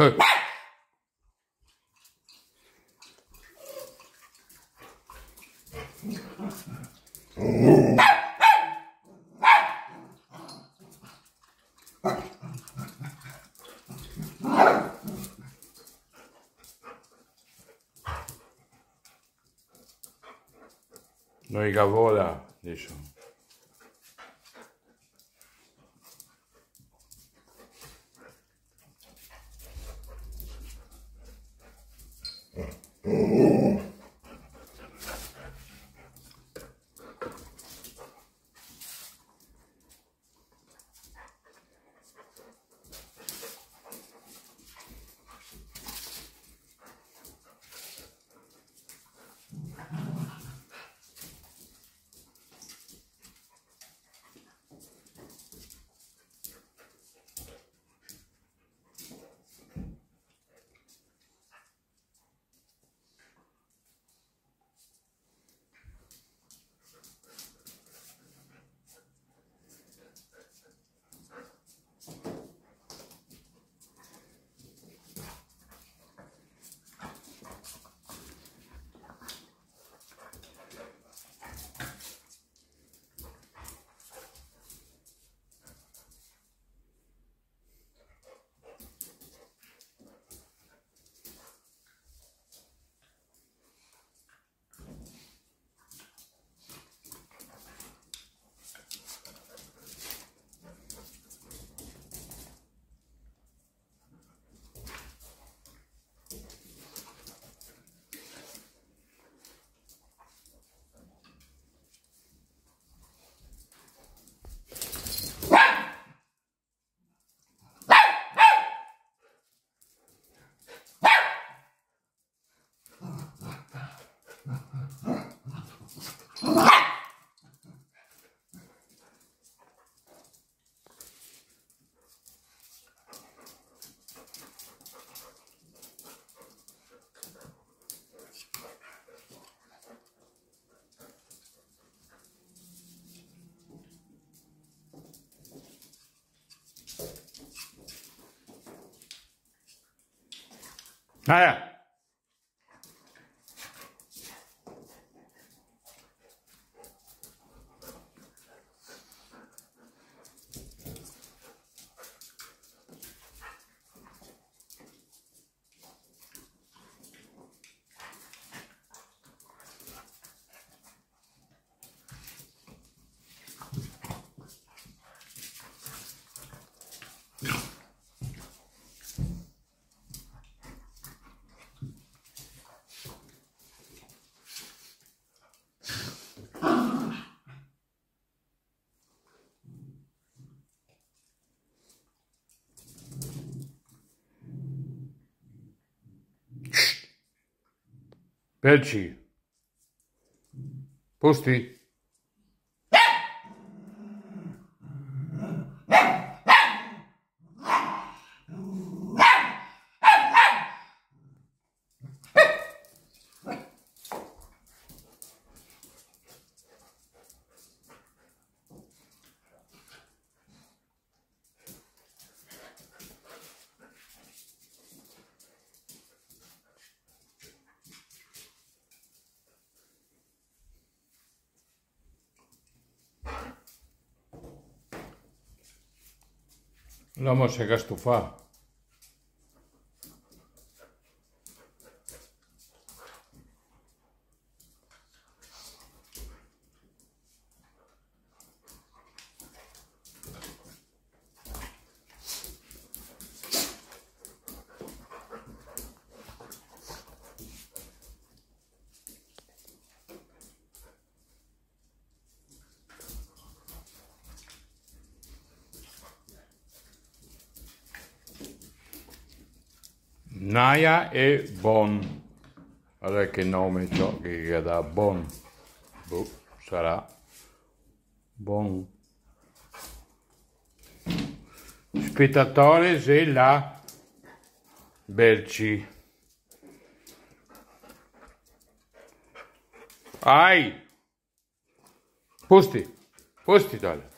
não No gavola, deixa. Oh. Này à No. L'uomo si Λάμος εγκαστουφά. Naya e Bon. Allora che nome c'ho che da Bon. Boh, sarà Bon. Spettatore se la Belci. Ai! Pusti, pusti tale.